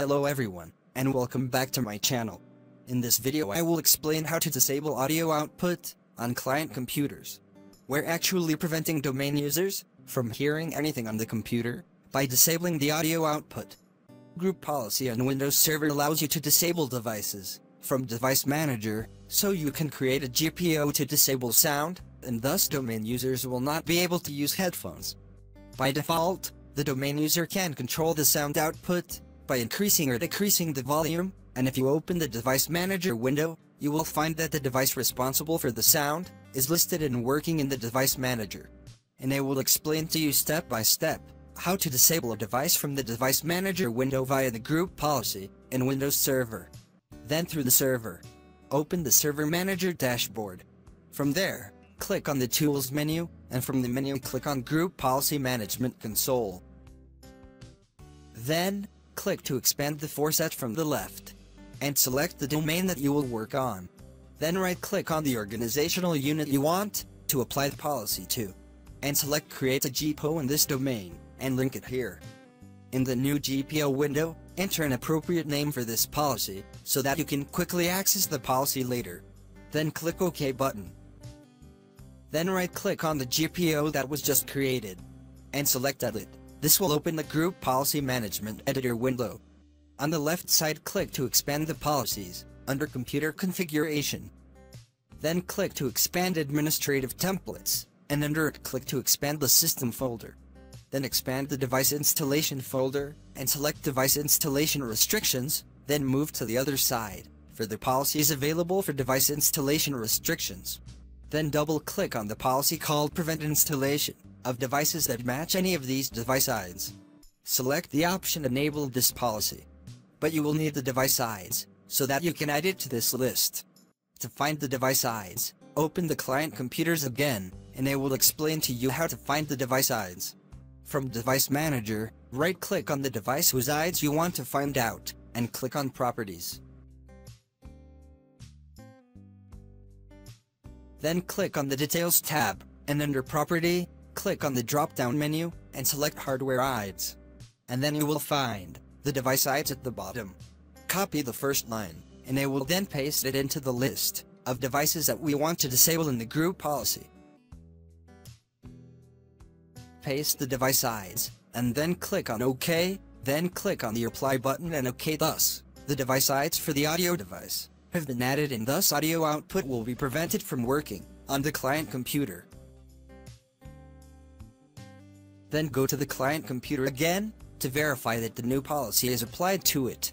Hello everyone, and welcome back to my channel. In this video I will explain how to disable audio output on client computers. We're actually preventing domain users from hearing anything on the computer by disabling the audio output. Group policy on Windows Server allows you to disable devices from Device Manager, so you can create a GPO to disable sound, and thus domain users will not be able to use headphones. By default, the domain user can control the sound output by increasing or decreasing the volume, and if you open the Device Manager window, you will find that the device responsible for the sound is listed and working in the Device Manager. And I will explain to you step by step how to disable a device from the Device Manager window via the group policy in Windows Server. Then through the server, open the Server Manager dashboard. From there, click on the Tools menu, and from the menu click on Group Policy Management Console. Then, click to expand the forest from the left, and select the domain that you will work on. Then right-click on the organizational unit you want to apply the policy to, and select Create a GPO in this domain, and link it here. In the new GPO window, enter an appropriate name for this policy, so that you can quickly access the policy later. Then click OK button. Then right-click on the GPO that was just created, and select Edit. This will open the Group Policy Management Editor window. On the left side click to expand the policies, under Computer Configuration. Then click to expand Administrative Templates, and under it click to expand the System folder. Then expand the Device Installation folder, and select Device Installation Restrictions, then move to the other side, for the policies available for device installation restrictions. Then double-click on the policy called Prevent Installation of devices that match any of these device IDs. Select the option Enable this policy. But you will need the device IDs, so that you can add it to this list. To find the device IDs, open the client computers again, and I will explain to you how to find the device IDs. From Device Manager, right-click on the device whose IDs you want to find out, and click on Properties. Then click on the Details tab, and under Property, click on the drop-down menu, and select Hardware IDs. And then you will find the device IDs at the bottom. Copy the first line, and I will then paste it into the list of devices that we want to disable in the group policy. Paste the device IDs, and then click on OK, then click on the Apply button and OK thus, the device IDs for the audio device have been added and thus audio output will be prevented from working on the client computer. Then go to the client computer again to verify that the new policy is applied to it.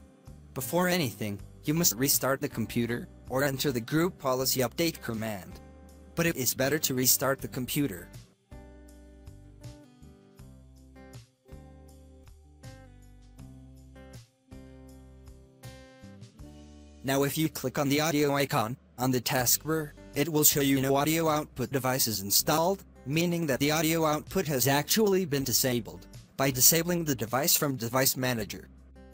Before anything, you must restart the computer or enter the group policy update command. But it is better to restart the computer. Now if you click on the audio icon, on the taskbar, it will show you no audio output devices installed, meaning that the audio output has actually been disabled, by disabling the device from Device Manager.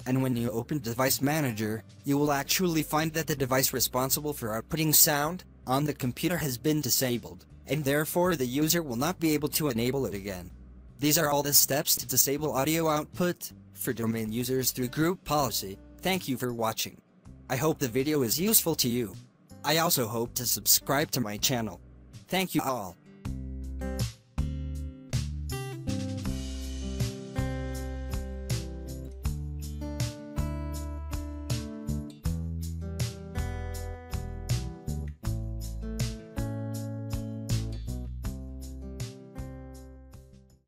And when you open Device Manager, you will actually find that the device responsible for outputting sound on the computer has been disabled, and therefore the user will not be able to enable it again. These are all the steps to disable audio output for domain users through group policy. Thank you for watching. I hope the video is useful to you. I also hope to subscribe to my channel. Thank you all.